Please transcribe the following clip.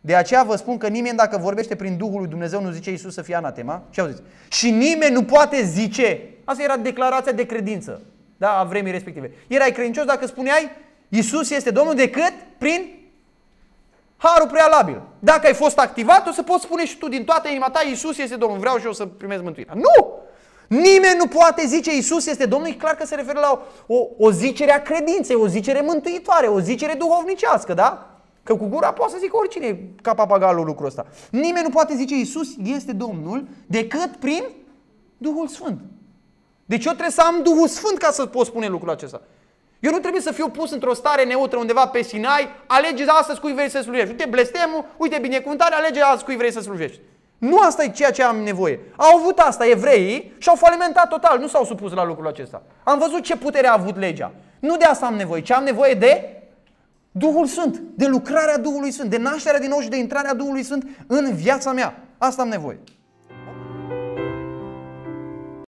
De aceea vă spun că nimeni dacă vorbește prin Duhul lui Dumnezeu nu zice Iisus să fie anatema. Și auziți. Și nimeni nu poate zice. Asta era declarația de credință. Da, a vremii respective. Erai credincios dacă spuneai Iisus este Domnul decât prin harul prealabil. Dacă ai fost activat, o să poți spune și tu din toată inima ta Iisus este Domnul, vreau și eu să primesc mântuirea. Nu! Nimeni nu poate zice Iisus este Domnul, e clar că se referă la o, o zicere a credinței, o zicere mântuitoare, o zicere duhovnicească, da? Că cu gura poate să zică oricine ca papagalul lucrul ăsta. Nimeni nu poate zice Iisus este Domnul decât prin Duhul Sfânt. Deci eu trebuie să am Duhul Sfânt ca să pot spune lucrul acesta. Eu nu trebuie să fiu pus într-o stare neutră undeva pe Sinai, alege astăzi cui vrei să slujești. Uite blestemul, uite binecuvântare, alege astăzi cui vrei să slujești. Nu asta e ceea ce am nevoie. Au avut asta evreii și au falimentat total, nu s-au supus la lucrul acesta. Am văzut ce putere a avut legea. Nu de asta am nevoie, ci am nevoie de Duhul Sfânt, de lucrarea Duhului Sfânt, de nașterea din nou și de intrarea Duhului Sfânt în viața mea. Asta am nevoie.